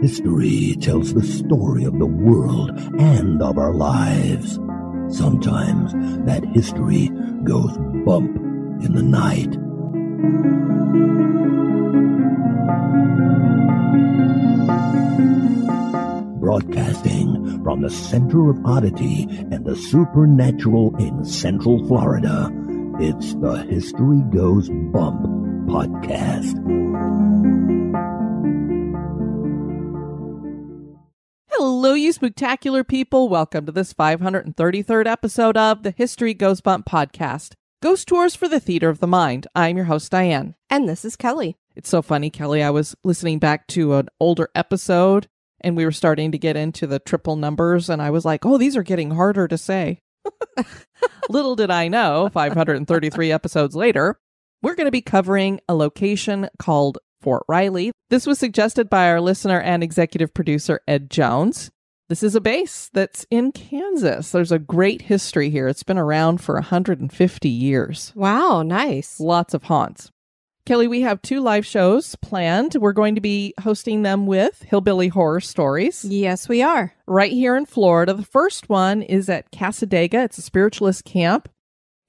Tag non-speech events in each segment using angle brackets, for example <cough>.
History tells the story of the world and of our lives. Sometimes that history goes bump in the night. Broadcasting from the center of oddity and the supernatural in Central Florida, it's the History Goes Bump podcast. Hello, you spectacular people. Welcome to this 533rd episode of the History Goes Bump podcast. Ghost Tours for the Theater of the Mind. I'm your host, Diane. And this is Kelly. It's so funny, Kelly. I was listening back to an older episode and we were starting to get into the triple numbers, and I was like, oh, these are getting harder to say. <laughs> Little did I know, 533 episodes later, we're going to be covering a location called Fort Riley. This was suggested by our listener and executive producer, Ed Jones. This is a base that's in Kansas. There's a great history here. It's been around for 150 years. Wow, nice. Lots of haunts. Kelly, we have two live shows planned. We're going to be hosting them with Hillbilly Horror Stories Yes, we are. right here in Florida. The first one is at Cassadaga. It's a spiritualist camp.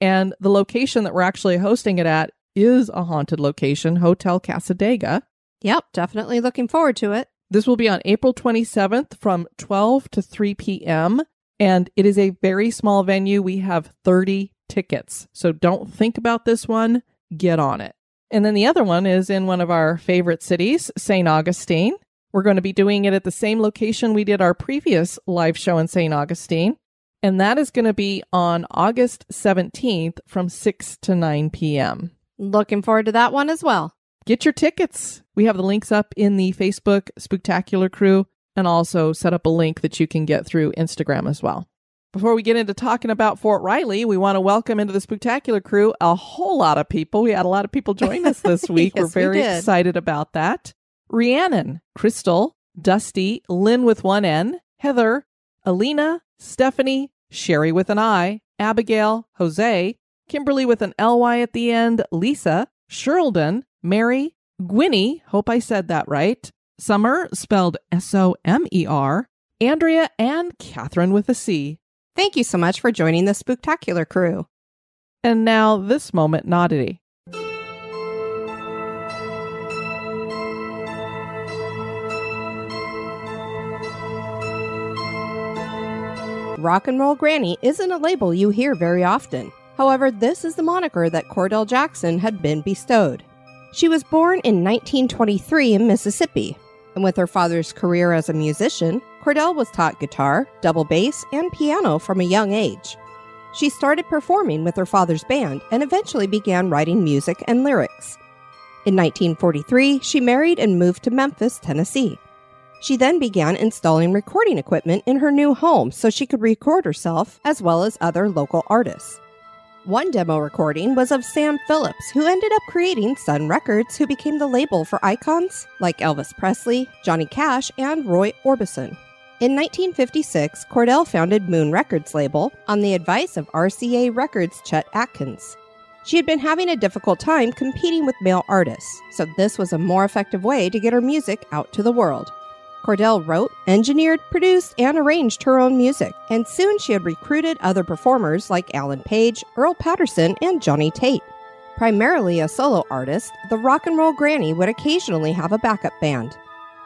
And the location that we're actually hosting it at is a haunted location, Hotel Cassadaga. Yep, definitely looking forward to it. This will be on April 27th from 12 to 3 p.m. And it is a very small venue. We have 30 tickets. So don't think about this one, get on it. And then the other one is in one of our favorite cities, St. Augustine. We're going to be doing it at the same location we did our previous live show in St. Augustine. And that is going to be on August 17th from 6 to 9 p.m. Looking forward to that one as well. Get your tickets. We have the links up in the Facebook Spectacular Crew and also set up a link that you can get through Instagram as well. Before we get into talking about Fort Riley, we want to welcome into the Spectacular Crew a whole lot of people. We had a lot of people join us this <laughs> week. Yes, We're very we excited about that. Rhiannon, Crystal, Dusty, Lynn with one N, Heather, Alina, Stephanie, Sherry with an I, Abigail, Jose, Kimberly with an LY at the end, Lisa, Sherldon, Mary, Gwynny, hope I said that right, Summer, spelled S O M E R, Andrea, and Catherine with a C. Thank you so much for joining the Spooktacular crew. And now this moment, in Oddity. Rock and Roll Granny isn't a label you hear very often. However, this is the moniker that Cordell Jackson had been bestowed. She was born in 1923 in Mississippi, and with her father's career as a musician, Cordell was taught guitar, double bass, and piano from a young age. She started performing with her father's band and eventually began writing music and lyrics. In 1943, she married and moved to Memphis, Tennessee. She then began installing recording equipment in her new home so she could record herself as well as other local artists. One demo recording was of Sam Phillips, who ended up creating Sun Records, who became the label for icons like Elvis Presley, Johnny Cash, and Roy Orbison. In 1956, Cordell founded Moon Records label on the advice of RCA Records' Chet Atkins. She had been having a difficult time competing with male artists, so this was a more effective way to get her music out to the world. Cordell wrote, engineered, produced, and arranged her own music, and soon she had recruited other performers like Alan Page, Earl Patterson, and Johnny Tate. Primarily a solo artist, the Rock and Roll Granny would occasionally have a backup band.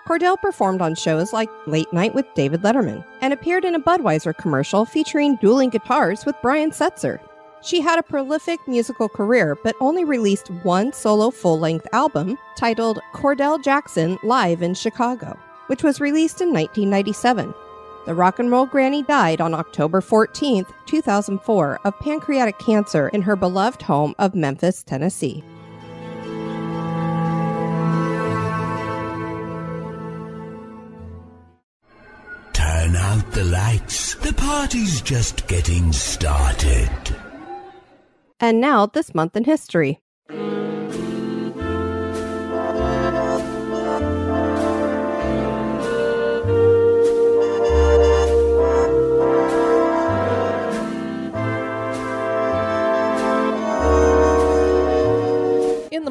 Cordell performed on shows like Late Night with David Letterman and appeared in a Budweiser commercial featuring dueling guitars with Brian Setzer. She had a prolific musical career but only released one solo full length album titled Cordell Jackson Live in Chicago, which was released in 1997. The rock and roll granny died on October 14, 2004, of pancreatic cancer in her beloved home of Memphis, Tennessee. Turn out the lights. The party's just getting started. And now, this month in history.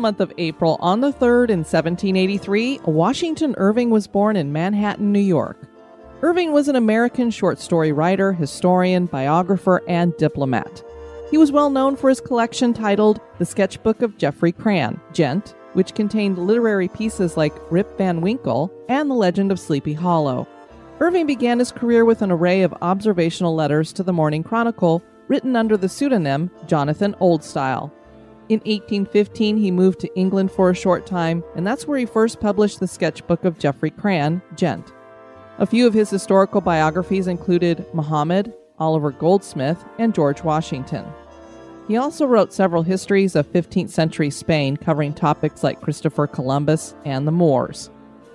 Month of April, on the 3rd in 1783, Washington Irving was born in Manhattan, New York. Irving was an American short story writer, historian, biographer, and diplomat. He was well known for his collection titled The Sketchbook of Geoffrey Crayon, Gent, which contained literary pieces like Rip Van Winkle and The Legend of Sleepy Hollow. Irving began his career with an array of observational letters to the Morning Chronicle, written under the pseudonym Jonathan Oldstyle. In 1815, he moved to England for a short time, and that's where he first published the sketchbook of Geoffrey Crayon, Gent. A few of his historical biographies included Muhammad, Oliver Goldsmith, and George Washington. He also wrote several histories of 15th century Spain covering topics like Christopher Columbus and the Moors.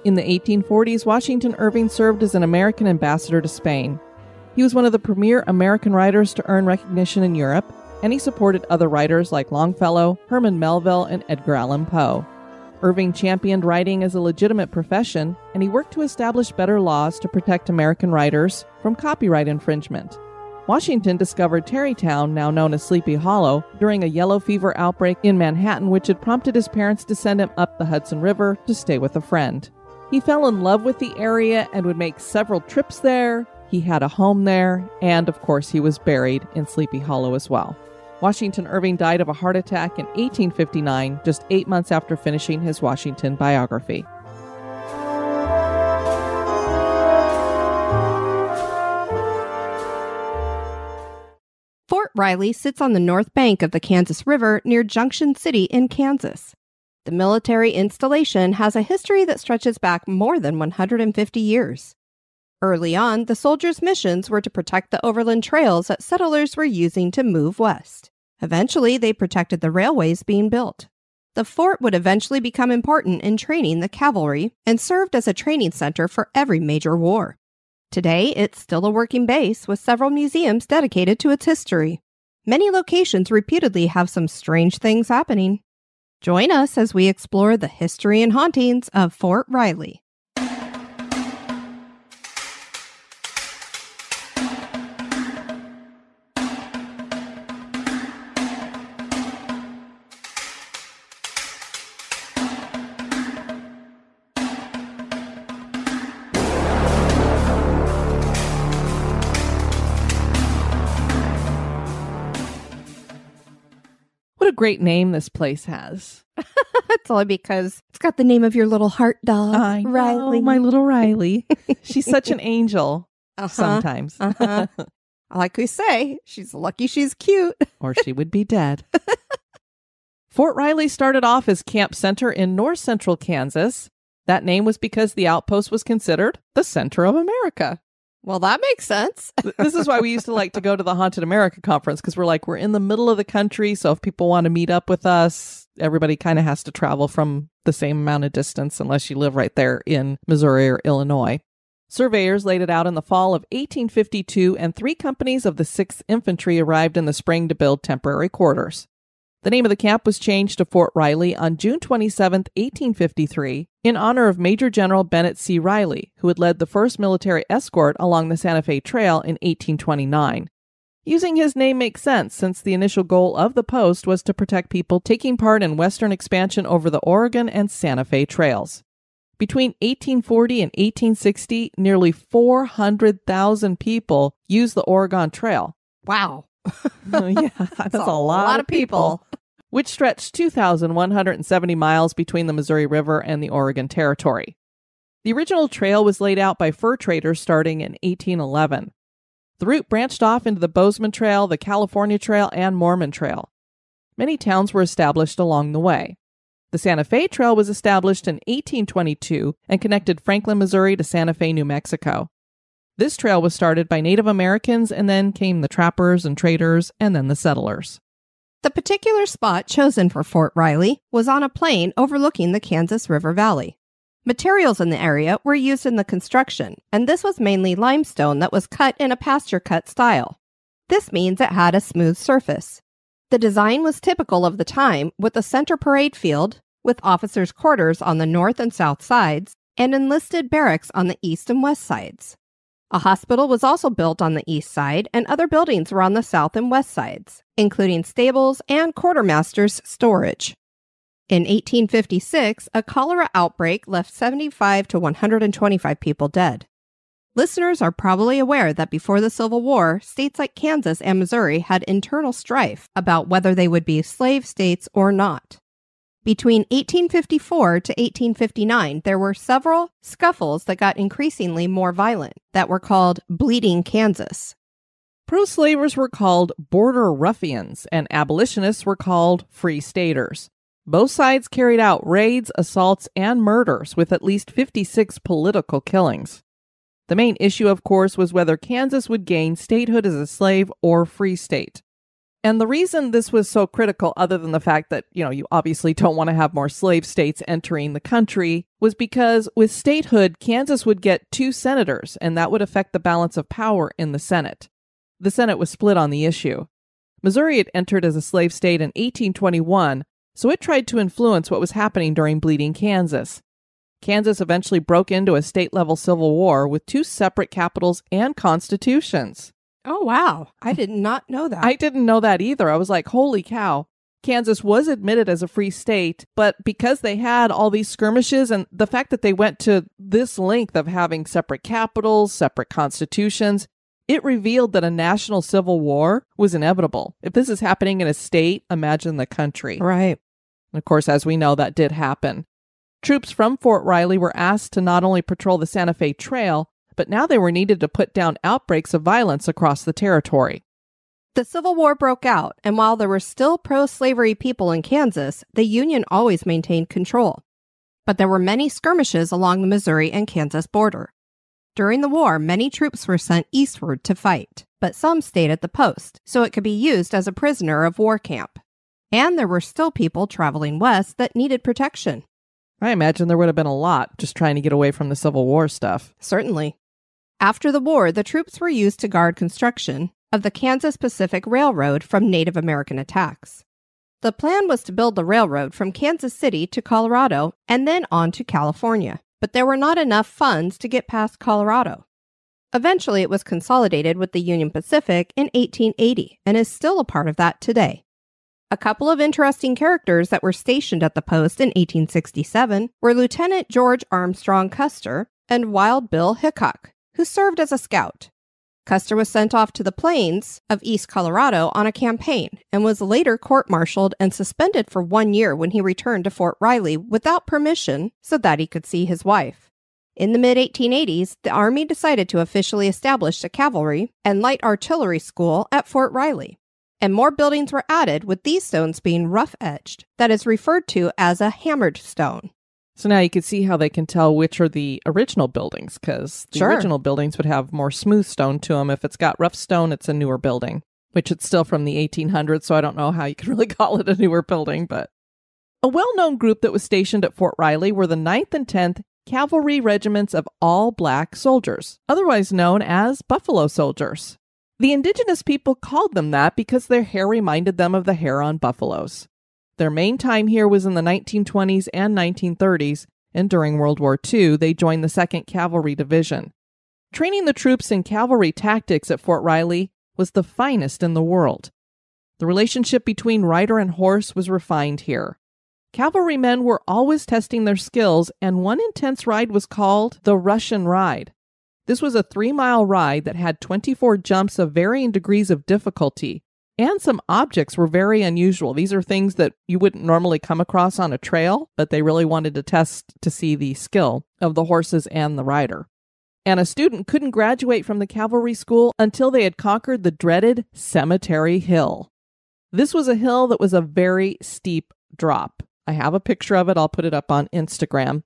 In the 1840s, Washington Irving served as an American ambassador to Spain. He was one of the premier American writers to earn recognition in Europe, and he supported other writers like Longfellow, Herman Melville, and Edgar Allan Poe. Irving championed writing as a legitimate profession, and he worked to establish better laws to protect American writers from copyright infringement. Washington discovered Tarrytown, now known as Sleepy Hollow, during a yellow fever outbreak in Manhattan, which had prompted his parents to send him up the Hudson River to stay with a friend. He fell in love with the area and would make several trips there. He had a home there, and of course, he was buried in Sleepy Hollow as well. Washington Irving died of a heart attack in 1859, just eight months after finishing his Washington biography. Fort Riley sits on the north bank of the Kansas River near Junction City in Kansas. The military installation has a history that stretches back more than 150 years. Early on, the soldiers' missions were to protect the overland trails that settlers were using to move west. Eventually, they protected the railways being built. The fort would eventually become important in training the cavalry and served as a training center for every major war. Today, it's still a working base with several museums dedicated to its history. Many locations reputedly have some strange things happening. Join us as we explore the history and hauntings of Fort Riley. Great name this place has. <laughs> That's only because it's got the name of your little heart dog, I know, Riley. my little Riley. <laughs> She's such an angel Uh-huh, sometimes. uh-huh. <laughs> like we say, she's lucky she's cute. or she would be dead. Fort Riley started off as Camp Center in north central Kansas. That name was because the outpost was considered the center of America. Well, that makes sense. This is why we used to like to go to the Haunted America conference because we're like, we're in the middle of the country. So if people want to meet up with us, everybody kind of has to travel from the same amount of distance unless you live right there in Missouri or Illinois. Surveyors laid it out in the fall of 1852, and three companies of the 6th Infantry arrived in the spring to build temporary quarters. The name of the camp was changed to Fort Riley on June 27, 1853, in honor of Major General Bennett C. Riley, who had led the first military escort along the Santa Fe Trail in 1829. Using his name makes sense since the initial goal of the post was to protect people taking part in Western expansion over the Oregon and Santa Fe trails. Between 1840 and 1860, nearly 400,000 people used the Oregon Trail. Wow. <laughs> yeah, <laughs> that's, a, lot. a, lot, lot of people. Which stretched 2,170 miles between the Missouri River and the Oregon Territory. The original trail was laid out by fur traders starting in 1811. The route branched off into the Bozeman Trail, the California Trail, and Mormon Trail. Many towns were established along the way. The Santa Fe Trail was established in 1822 and connected Franklin, Missouri to Santa Fe, New Mexico. This trail was started by Native Americans, and then came the trappers and traders, and then the settlers. The particular spot chosen for Fort Riley was on a plain overlooking the Kansas River Valley. Materials in the area were used in the construction, and this was mainly limestone that was cut in a pasture cut style. This means it had a smooth surface. The design was typical of the time, with a center parade field, with officers' quarters on the north and south sides, and enlisted barracks on the east and west sides. A hospital was also built on the east side, and other buildings were on the south and west sides, including stables and quartermaster's storage. In 1856, a cholera outbreak left 75 to 125 people dead. Listeners are probably aware that before the Civil War, states like Kansas and Missouri had internal strife about whether they would be slave states or not. Between 1854 to 1859, there were several scuffles that got increasingly more violent that were called Bleeding Kansas. Pro slavers were called border ruffians, and abolitionists were called free staters. Both sides carried out raids, assaults, and murders, with at least 56 political killings. The main issue, of course, was whether Kansas would gain statehood as a slave or free state. And the reason this was so critical, other than the fact that, you know, you obviously don't want to have more slave states entering the country, was because with statehood, Kansas would get two senators, and that would affect the balance of power in the Senate. The Senate was split on the issue. Missouri had entered as a slave state in 1821, so it tried to influence what was happening during Bleeding Kansas. Kansas eventually broke into a state level civil war with two separate capitals and constitutions. Oh, wow. I <laughs> did not know that. I didn't know that either. I was like, holy cow. Kansas was admitted as a free state, but because they had all these skirmishes and the fact that they went to this length of having separate capitals, separate constitutions, it revealed that a national civil war was inevitable. If this is happening in a state, imagine the country. right. And of course, as we know, that did happen. Troops from Fort Riley were asked to not only patrol the Santa Fe Trail, but now they were needed to put down outbreaks of violence across the territory. The Civil War broke out, and while there were still pro slavery people in Kansas, the Union always maintained control. But there were many skirmishes along the Missouri and Kansas border. During the war, many troops were sent eastward to fight, but some stayed at the post, so it could be used as a prisoner of war camp. And there were still people traveling west that needed protection. I imagine there would have been a lot just trying to get away from the Civil War stuff. Certainly. After the war, the troops were used to guard construction of the Kansas Pacific Railroad from Native American attacks. The plan was to build the railroad from Kansas City to Colorado and then on to California, but there were not enough funds to get past Colorado. Eventually, it was consolidated with the Union Pacific in 1880 and is still a part of that today. A couple of interesting characters that were stationed at the post in 1867 were Lieutenant George Armstrong Custer and Wild Bill Hickok, who served as a scout. Custer was sent off to the plains of East Colorado on a campaign and was later court martialed and suspended for one year when he returned to Fort Riley without permission so that he could see his wife. In the mid 1880s, the Army decided to officially establish a cavalry and light artillery school at Fort Riley. And more buildings were added, with these stones being rough edged, that is referred to as a hammered stone. So now you can see how they can tell which are the original buildings because the Sure. original buildings would have more smooth stone to them. If it's got rough stone, it's a newer building, which it's still from the 1800s. So I don't know how you could <laughs> really call it a newer building, but a well known group that was stationed at Fort Riley were the 9th and 10th Cavalry Regiments of All Black Soldiers, otherwise known as Buffalo Soldiers. The indigenous people called them that because their hair reminded them of the hair on buffaloes. Their main time here was in the 1920s and 1930s, and during World War II, they joined the 2nd Cavalry Division. Training the troops in cavalry tactics at Fort Riley was the finest in the world. The relationship between rider and horse was refined here. Cavalrymen were always testing their skills, and one intense ride was called the Russian Ride. This was a three mile ride that had 24 jumps of varying degrees of difficulty, and some objects were very unusual. These are things that you wouldn't normally come across on a trail, but they really wanted to test to see the skill of the horses and the rider. And a student couldn't graduate from the cavalry school until they had conquered the dreaded Cemetery Hill. This was a hill that was a very steep drop. I have a picture of it. I'll put it up on Instagram.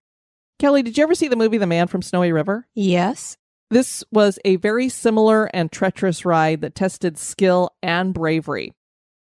Kelly, did you ever see the movie The Man from Snowy River? Yes. This was a very similar and treacherous ride that tested skill and bravery.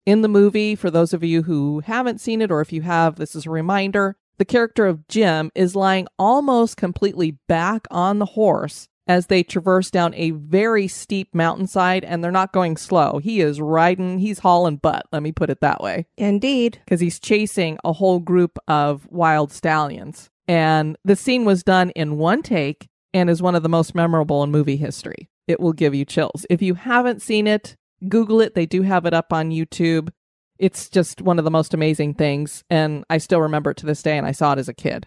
In the movie, for those of you who haven't seen it, or if you have, this is a reminder the character of Jim is lying almost completely back on the horse as they traverse down a very steep mountainside, and they're not going slow. He is riding, he's hauling butt, let me put it that way Indeed. because he's chasing a whole group of wild stallions. And the scene was done in one take and is one of the most memorable in movie history. It will give you chills. If you haven't seen it, Google it. They do have it up on YouTube. It's just one of the most amazing things, and I still remember it to this day, and I saw it as a kid.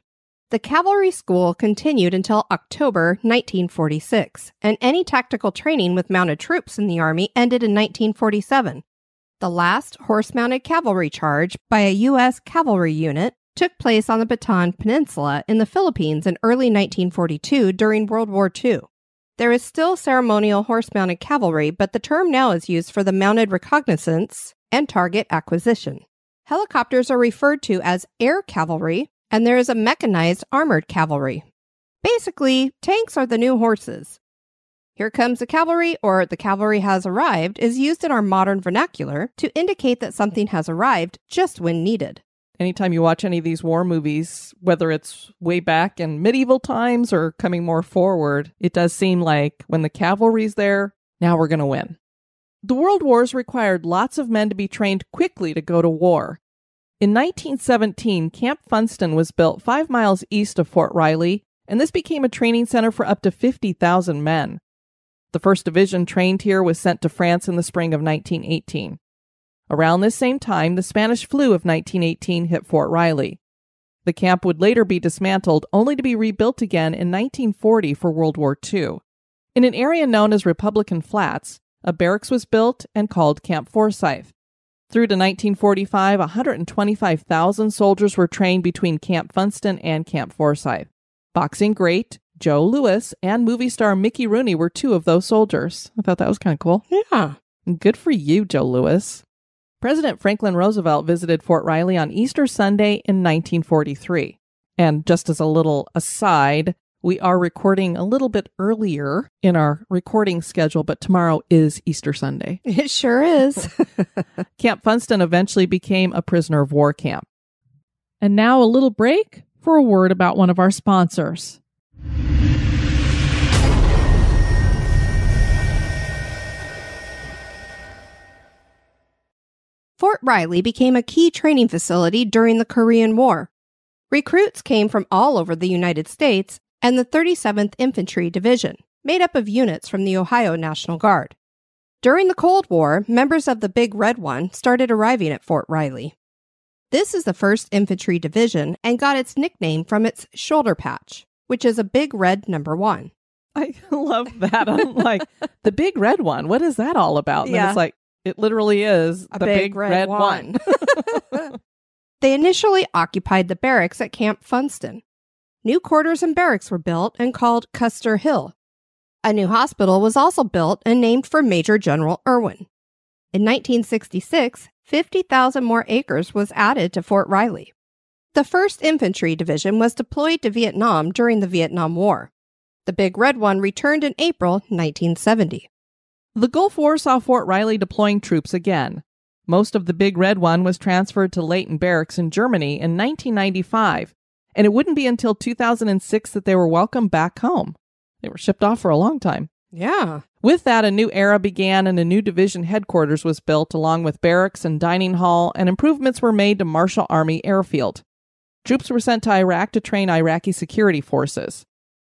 The cavalry school continued until October 1946, and any tactical training with mounted troops in the Army ended in 1947. The last horse mounted cavalry charge by a U.S. cavalry unit took place on the Bataan Peninsula in the Philippines in early 1942 during World War II. There is still ceremonial horse mounted cavalry, but the term now is used for the mounted reconnaissance and target acquisition. Helicopters are referred to as air cavalry, and there is a mechanized armored cavalry. Basically, tanks are the new horses. Here comes the cavalry, or the cavalry has arrived, is used in our modern vernacular to indicate that something has arrived just when needed. Anytime you watch any of these war movies, whether it's way back in medieval times or coming more forward, it does seem like when the cavalry's there, now we're going to win. The World Wars required lots of men to be trained quickly to go to war. In 1917, Camp Funston was built five miles east of Fort Riley, and this became a training center for up to 50,000 men. The 1st Division trained here was sent to France in the spring of 1918. Around this same time, the Spanish flu of 1918 hit Fort Riley. The camp would later be dismantled, only to be rebuilt again in 1940 for World War II. In an area known as Republican Flats, a barracks was built and called Camp Forsyth. Through to 1945, 125,000 soldiers were trained between Camp Funston and Camp Forsyth. Boxing great Joe Louis and movie star Mickey Rooney were two of those soldiers. I thought that was kind of cool. Yeah. Good for you, Joe Louis. President Franklin Roosevelt visited Fort Riley on Easter Sunday in 1943. And just as a little aside, we are recording a little bit earlier in our recording schedule, but tomorrow is Easter Sunday. <laughs> It sure is. <laughs> <laughs> Camp Funston eventually became a prisoner of war camp. And now a little break for a word about one of our sponsors. Fort Riley became a key training facility during the Korean War. Recruits came from all over the United States and the 37th Infantry Division, made up of units from the Ohio National Guard. During the Cold War, members of the Big Red One started arriving at Fort Riley. This is the 1st Infantry Division and got its nickname from its shoulder patch, which is a big red number one. I <laughs> love that. I'm like, the big red one. What is that all about? And Yeah. it's like, it literally is A the big, red, one. <laughs> They initially occupied the barracks at Camp Funston. New quarters and barracks were built and called Custer Hill. A new hospital was also built and named for Major General Irwin. In 1966, 50,000 more acres was added to Fort Riley. The 1st Infantry Division was deployed to Vietnam during the Vietnam War. The Big Red One returned in April 1970. The Gulf War saw Fort Riley deploying troops again. Most of the Big Red One was transferred to Leighton Barracks in Germany in 1995, and it wouldn't be until 2006 that they were welcomed back home. They were shipped off for a long time. Yeah. With that, a new era began and a new division headquarters was built along with barracks and dining hall, and improvements were made to Marshall Army Airfield. Troops were sent to Iraq to train Iraqi security forces.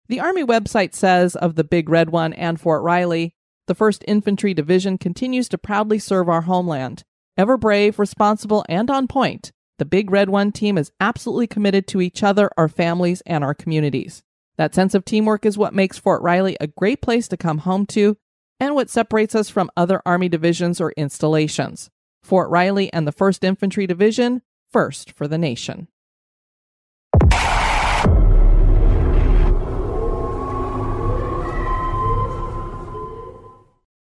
The Army website says of the Big Red One and Fort Riley, the 1st Infantry Division continues to proudly serve our homeland. Ever brave, responsible, and on point, the Big Red One team is absolutely committed to each other, our families, and our communities. That sense of teamwork is what makes Fort Riley a great place to come home to and what separates us from other Army divisions or installations. Fort Riley and the 1st Infantry Division, first for the nation.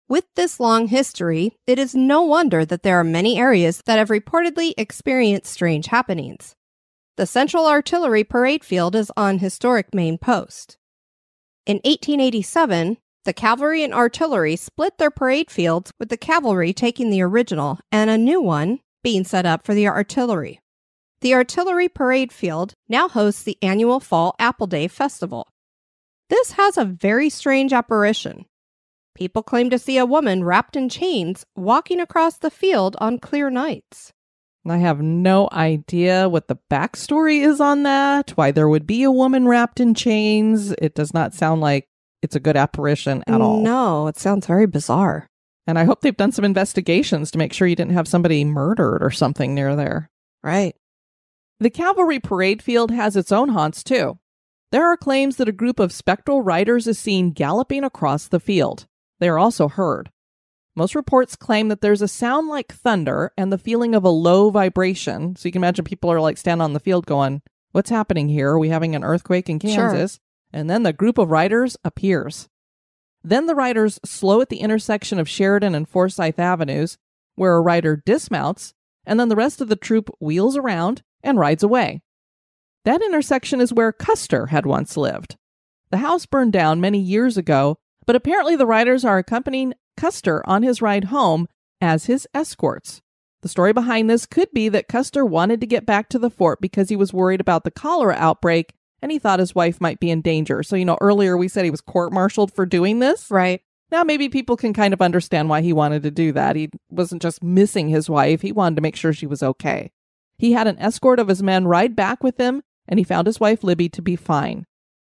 With this long history, it is no wonder that there are many areas that have reportedly experienced strange happenings. The Central Artillery Parade Field is on historic Main Post. In 1887, the cavalry and artillery split their parade fields, with the cavalry taking the original and a new one being set up for the artillery. The Artillery Parade Field now hosts the annual Fall Apple Day Festival. This has a very strange apparition. People claim to see a woman wrapped in chains walking across the field on clear nights. I have no idea what the backstory is on that, why there would be a woman wrapped in chains. It does not sound like it's a good apparition at all. No, it sounds very bizarre. And I hope they've done some investigations to make sure you didn't have somebody murdered or something near there. Right. The cavalry parade field has its own haunts, too. There are claims that a group of spectral riders is seen galloping across the field. They are also heard. Most reports claim that there's a sound like thunder and the feeling of a low vibration. So you can imagine people are like standing on the field going, What's happening here? Are we having an earthquake in Sure. Kansas? And then the group of riders appears. Then the riders slow at the intersection of Sheridan and Forsyth Avenues, where a rider dismounts, and then the rest of the troop wheels around and rides away. That intersection is where Custer had once lived. The house burned down many years ago, but apparently the riders are accompanying Custer on his ride home as his escorts. The story behind this could be that Custer wanted to get back to the fort because he was worried about the cholera outbreak and he thought his wife might be in danger. So, you know, earlier we said he was court martialed for doing this. Right. Now, maybe people can kind of understand why he wanted to do that. He wasn't just missing his wife, he wanted to make sure she was okay. He had an escort of his men ride back with him, and he found his wife Libby to be fine.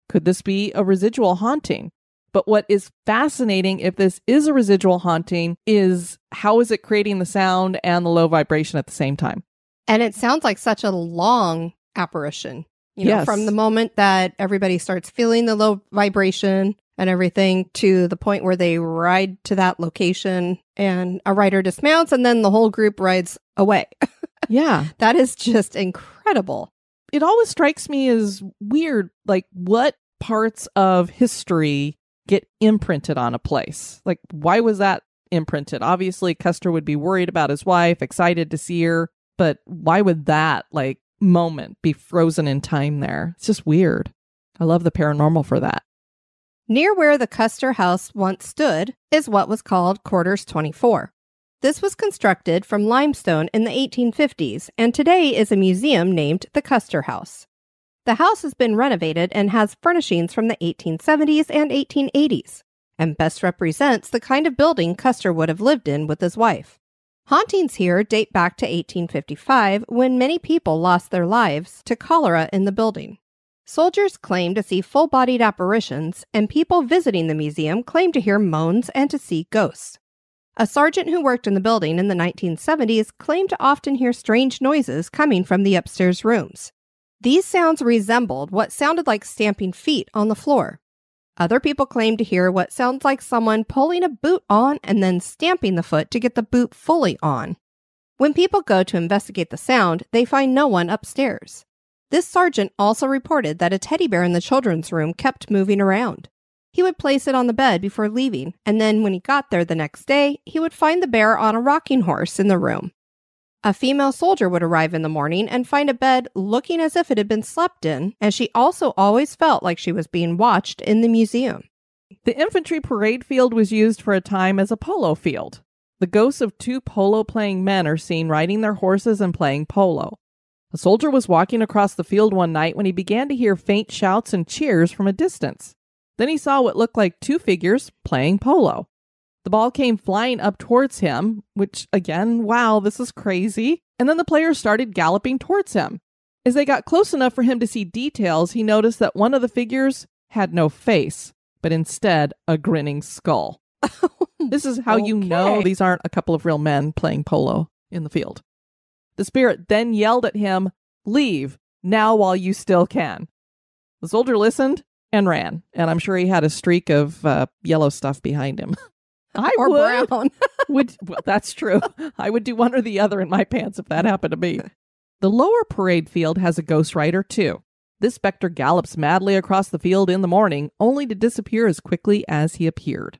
Could this be a residual haunting? But what is fascinating, if this is a residual haunting, is how is it creating the sound and the low vibration at the same time? And it sounds like such a long apparition. You know, Yes. from the moment that everybody starts feeling the low vibration and everything to the point where they ride to that location and a rider dismounts and then the whole group rides away. <laughs> Yeah. that is just incredible. it always strikes me as weird like what parts of history get imprinted on a place. Like why was that imprinted? Obviously custer would be worried about his wife excited to see her but why would that like moment be frozen in time there? It's just weird. I love the paranormal for that. Near where the Custer House once stood is what was called Quarters 24. This was constructed from limestone in the 1850s and today is a museum named the Custer House. The house has been renovated and has furnishings from the 1870s and 1880s and best represents the kind of building Custer would have lived in with his wife. Hauntings here date back to 1855 when many people lost their lives to cholera in the building. Soldiers claim to see full bodied apparitions, and people visiting the museum claim to hear moans and to see ghosts. A sergeant who worked in the building in the 1970s claimed to often hear strange noises coming from the upstairs rooms. These sounds resembled what sounded like stamping feet on the floor. Other people claim to hear what sounds like someone pulling a boot on and then stamping the foot to get the boot fully on. When people go to investigate the sound, they find no one upstairs. This sergeant also reported that a teddy bear in the children's room kept moving around. He would place it on the bed before leaving, and then when he got there the next day, he would find the bear on a rocking horse in the room. A female soldier would arrive in the morning and find a bed looking as if it had been slept in, and she also always felt like she was being watched in the museum. The infantry parade field was used for a time as a polo field. The ghosts of two polo playing men are seen riding their horses and playing polo. A soldier was walking across the field one night when he began to hear faint shouts and cheers from a distance. Then he saw what looked like two figures playing polo. The ball came flying up towards him, which again, wow, this is crazy. And then the players started galloping towards him. As they got close enough for him to see details, he noticed that one of the figures had no face, but instead a grinning skull. <laughs> This is how you know these aren't a couple of real men playing polo in the field. The spirit then yelled at him, Leave now while you still can. The soldier listened and ran, and I'm sure he had a streak of uh, yellow stuff behind him. <laughs> I or would. brown. <laughs> would well, that's true. I would do one or the other in my pants if that happened to me. The lower parade field has a ghost rider too. This specter gallops madly across the field in the morning, only to disappear as quickly as he appeared.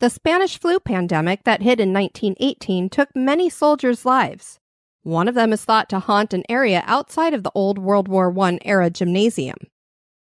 The Spanish flu pandemic that hit in 1918 took many soldiers' lives. One of them is thought to haunt an area outside of the old World War I era gymnasium.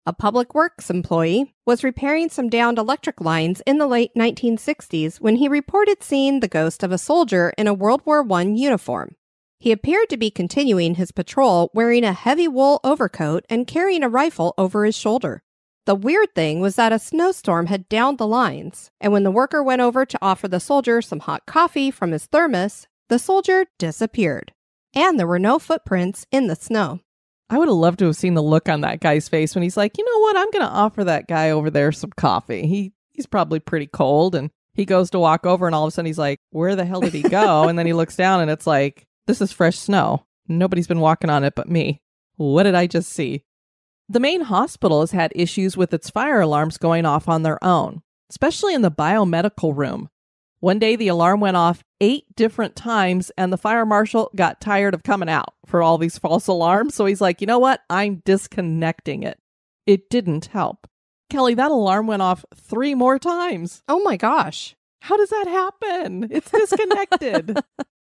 A public works employee was repairing some downed electric lines in the late 1960s when he reported seeing the ghost of a soldier in a World War I uniform. He appeared to be continuing his patrol wearing a heavy wool overcoat and carrying a rifle over his shoulder. The weird thing was that a snowstorm had downed the lines, and when the worker went over to offer the soldier some hot coffee from his thermos, the soldier disappeared. And there were no footprints in the snow. I would have loved to have seen the look on that guy's face when he's like, you know what, I'm going to offer that guy over there some coffee. He he's probably pretty cold and He goes to walk over and all of a sudden he's like, Where the hell did he go? and then he looks down and it's like, This is fresh snow. Nobody's been walking on it but me. What did I just see? The main hospital has had issues with its fire alarms going off on their own, especially in the biomedical room. One day the alarm went off eight different times and the fire marshal got tired of coming out for all these false alarms. So he's like, you know what? I'm disconnecting it. It didn't help. Kelly, that alarm went off three more times. Oh my gosh. How does that happen? It's disconnected.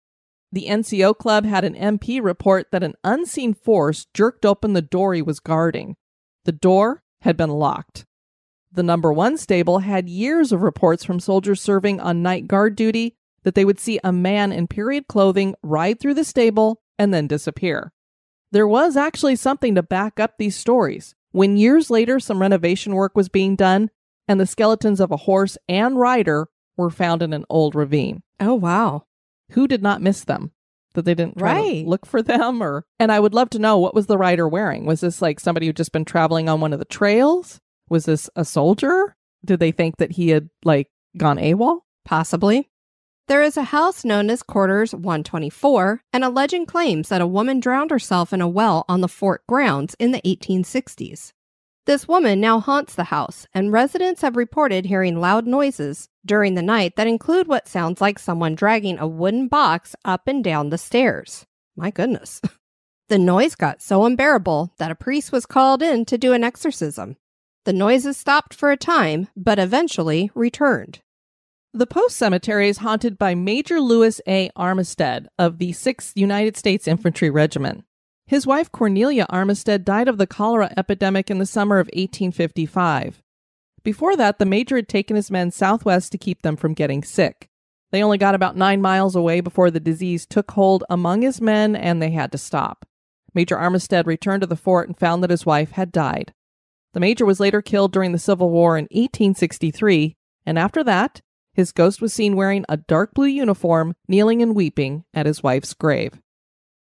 <laughs> the NCO club had an MP report that an unseen force jerked open the door he was guarding. The door had been locked. The number one stable had years of reports from soldiers serving on night guard duty that they would see a man in period clothing ride through the stable and then disappear. There was actually something to back up these stories. When years later some renovation work was being done, and the skeletons of a horse and rider were found in an old ravine. Oh, wow. Who did not miss them? That they didn't try Right. to look for them or and I would love to know what was the rider wearing? Was this like somebody who'd just been traveling on one of the trails? Was this a soldier? Did they think that he had like gone AWOL? Possibly. There is a house known as Quarters 124, and a legend claims that a woman drowned herself in a well on the fort grounds in the 1860s. This woman now haunts the house, and residents have reported hearing loud noises during the night that include what sounds like someone dragging a wooden box up and down the stairs. My goodness. <laughs> The noise got so unbearable that a priest was called in to do an exorcism. The noises stopped for a time, but eventually returned. The Post Cemetery is haunted by Major Lewis A. Armistead of the 6th United States Infantry Regiment. His wife Cornelia Armistead died of the cholera epidemic in the summer of 1855. Before that, the major had taken his men southwest to keep them from getting sick. They only got about nine miles away before the disease took hold among his men and they had to stop. Major Armistead returned to the fort and found that his wife had died. The major was later killed during the Civil War in 1863, and after that, his ghost was seen wearing a dark blue uniform, kneeling and weeping at his wife's grave.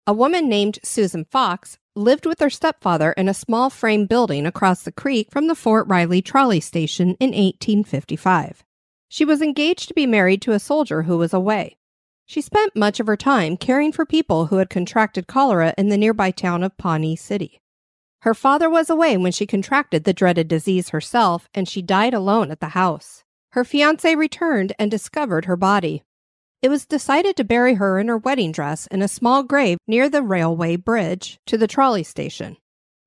A woman named Susan Fox lived with her stepfather in a small frame building across the creek from the Fort Riley trolley station in 1855. She was engaged to be married to a soldier who was away. She spent much of her time caring for people who had contracted cholera in the nearby town of Pawnee City. Her father was away when she contracted the dreaded disease herself, and she died alone at the house. Her fiance returned and discovered her body. It was decided to bury her in her wedding dress in a small grave near the railway bridge to the trolley station.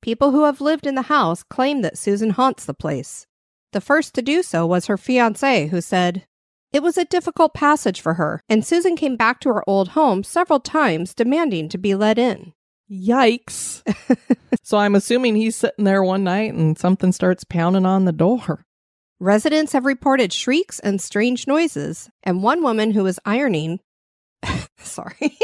People who have lived in the house claim that Susan haunts the place. The first to do so was her fiance, who said, It was a difficult passage for her, and Susan came back to her old home several times demanding to be let in. Yikes. <laughs> so I'm assuming he's sitting there one night and something starts pounding on the door. Residents have reported shrieks and strange noises, and one woman who was ironing <laughs> sorry.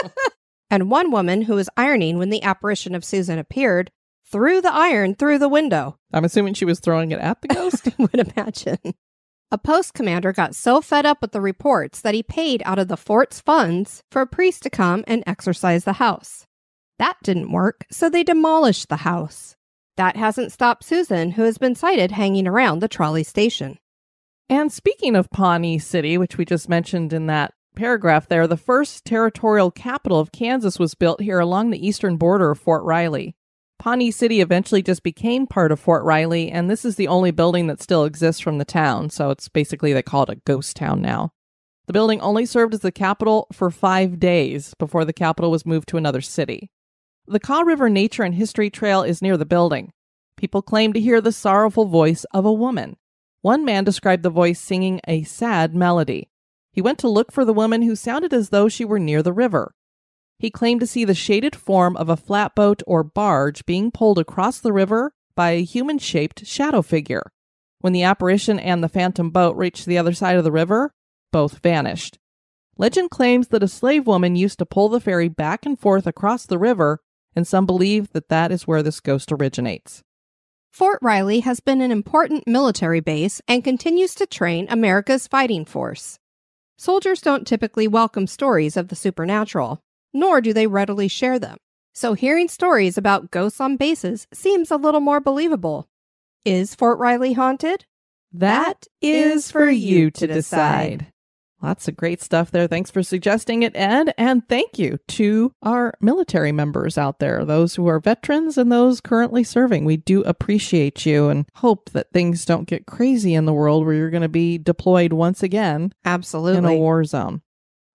<laughs> and one woman who was ironing when the apparition of Susan appeared threw the iron through the window. I'm assuming she was throwing it at the ghost. I would imagine. A post commander got so fed up with the reports that he paid out of the fort's funds for a priest to come and exorcise the house. That didn't work, so they demolished the house. That hasn't stopped Susan, who has been sighted hanging around the trolley station. And speaking of Pawnee City, which we just mentioned in that paragraph there, the first territorial capital of Kansas was built here along the eastern border of Fort Riley. Pawnee City eventually just became part of Fort Riley, and this is the only building that still exists from the town, so it's basically they call it a ghost town now. The building only served as the capital for five days before the capital was moved to another city. The Kaw River Nature and History Trail is near the building. People claim to hear the sorrowful voice of a woman. One man described the voice singing a sad melody. He went to look for the woman who sounded as though she were near the river. He claimed to see the shaded form of a flatboat or barge being pulled across the river by a human shaped shadow figure. When the apparition and the phantom boat reached the other side of the river, both vanished. Legend claims that a slave woman used to pull the ferry back and forth across the river, and some believe that that is where this ghost originates. Fort Riley has been an important military base and continues to train America's fighting force. Soldiers don't typically welcome stories of the supernatural, nor do they readily share them. So hearing stories about ghosts on bases seems a little more believable. Is Fort Riley haunted? That is for you to decide. Lots of great stuff there. Thanks for suggesting it, Ed. And thank you to our military members out there, those who are veterans and those currently serving. We do appreciate you and hope that things don't get crazy in the world where you're going to be deployed once again Absolutely. in a war zone.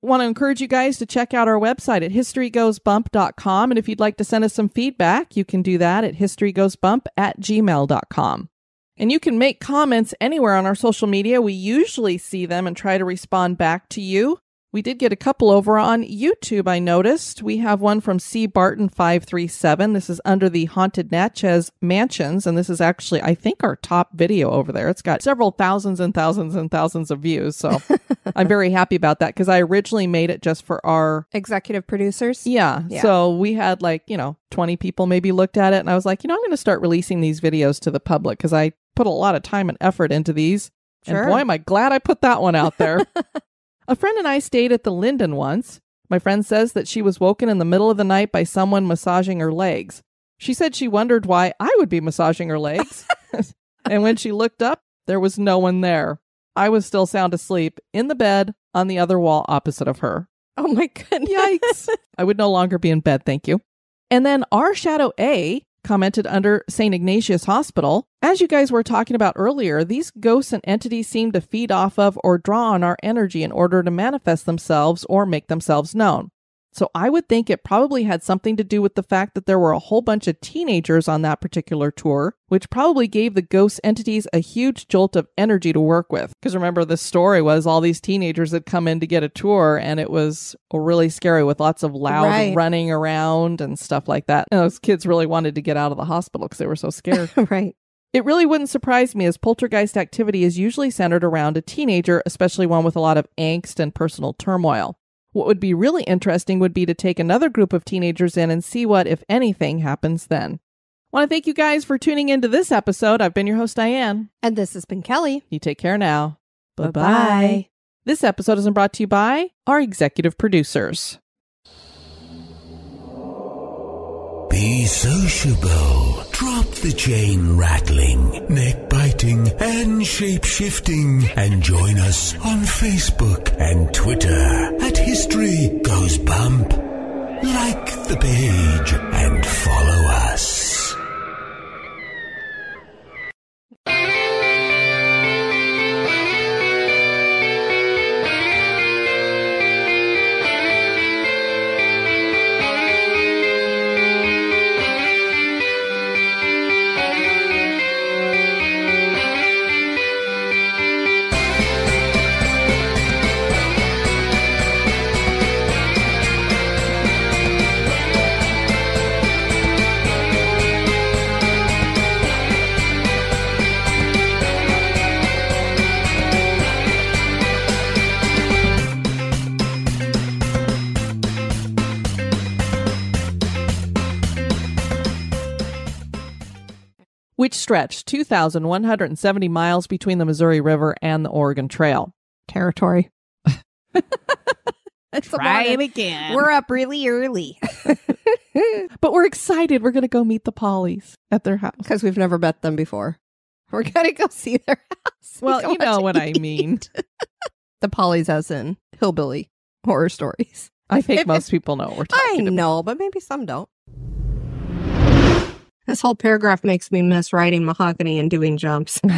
Want to encourage you guys to check out our website at historygoesbump.com. And if you'd like to send us some feedback, you can do that at historygoesbump at gmail.com. And you can make comments anywhere on our social media. We usually see them and try to respond back to you. We did get a couple over on YouTube, I noticed. We have one from C. Barton537. This is under the Haunted Natchez Mansions, and this is actually, I think, our top video over there. It's got several thousands and thousands and thousands of views. So <laughs> I'm very happy about that because I originally made it just for our. Executive producers. Yeah. Yeah. So we had like, you know, 20 people maybe looked at it, and I was like, you know, I'm going to start releasing these videos to the public because I put a lot of time and effort into these. Sure. And boy, am I glad I put that one out there. <laughs> a friend and I stayed at the Linden once. My friend says that she was woken in the middle of the night by someone massaging her legs. She said she wondered why I would be massaging her legs. <laughs> <laughs> and when she looked up, there was no one there. I was still sound asleep in the bed on the other wall opposite of her. Oh my goodness. Yikes. I would no longer be in bed, thank you. And then our Shadow A commented under St. Ignatius Hospital. As you guys were talking about earlier, these ghosts and entities seem to feed off of or draw on our energy in order to manifest themselves or make themselves known. So I would think it probably had something to do with the fact that there were a whole bunch of teenagers on that particular tour, which probably gave the ghost entities a huge jolt of energy to work with. Because remember, the story was all these teenagers had come in to get a tour, and it was really scary with lots of loud Right. running around and stuff like that. And those kids really wanted to get out of the hospital because they were so scared. <laughs> right. It really wouldn't surprise me as poltergeist activity is usually centered around a teenager, especially one with a lot of angst and personal turmoil. What would be really interesting would be to take another group of teenagers in and see what, if anything, happens then. I Want to thank you guys for tuning into this episode. I've been your host, Diane. And this has been Kelly. You take care now. Bye bye. Bye-bye. This episode is brought to you by our executive producers. Be sociable. Drop the chain rattling, neck biting, and shape shifting. And join us on Facebook and Twitter at History Goes Bump. Like the page and follow us. Which stretched 2,170 miles between the Missouri River and the Oregon Trail. Territory. <laughs> Try it again. We're up really early <laughs> but we're excited. We're going to go meet the Pollys at their house. because we've never met them before. We're going to go see their house. Well, <laughs> Go you know out to what I mean. The Polly's as in hillbilly horror stories. I think most people know what we're I talking know, but maybe some don't. This whole paragraph makes me miss riding mahogany and doing jumps. <laughs>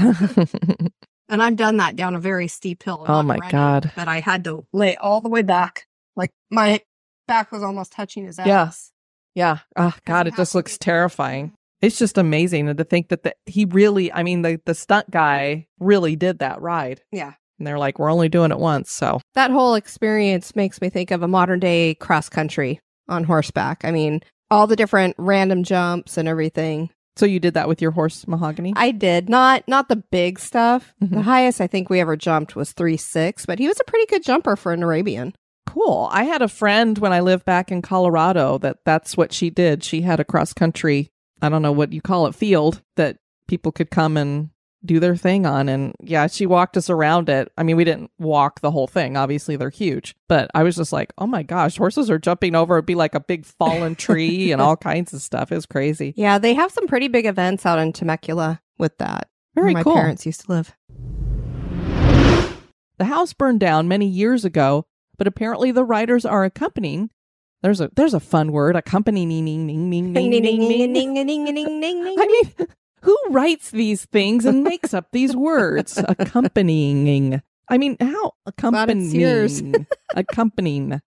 And I've done that down a very steep hill. Oh my running, God. But I had to lay all the way back. Like my back was almost touching his ass. Yeah. yeah. Oh, God, it just looks terrifying. It's just amazing. To think that the, he really, I mean, the, the stunt guy really did that ride. Yeah. And they're like, we're only doing it once. So, That whole experience makes me think of a modern day cross country on horseback. I mean, all the different random jumps and everything. so you did that with your horse mahogany? I did not not the big stuff. The Mhm. highest I think we ever jumped was three six, but he was a pretty good jumper for an Arabian. Cool. I had a friend when I lived back in Colorado that that's what she did. She had a cross country, I don't know what you call it, field that people could come and do their thing on. And yeah, she walked us around it. I mean, we didn't walk the whole thing. Obviously, they're huge, but I was just like, oh my gosh, horses are jumping over. It'd be like a big fallen <laughs> tree and all kinds of stuff. It was crazy. Yeah, they have some pretty big events out in Temecula with that. Very my cool. My parents used to live. The house burned down many years ago, but apparently the riders are accompanying. There's a there's a fun word accompanying. <laughs> I mean, who writes these things and makes up these <laughs> words? Accompanying. I mean, how accompanying? accompanying.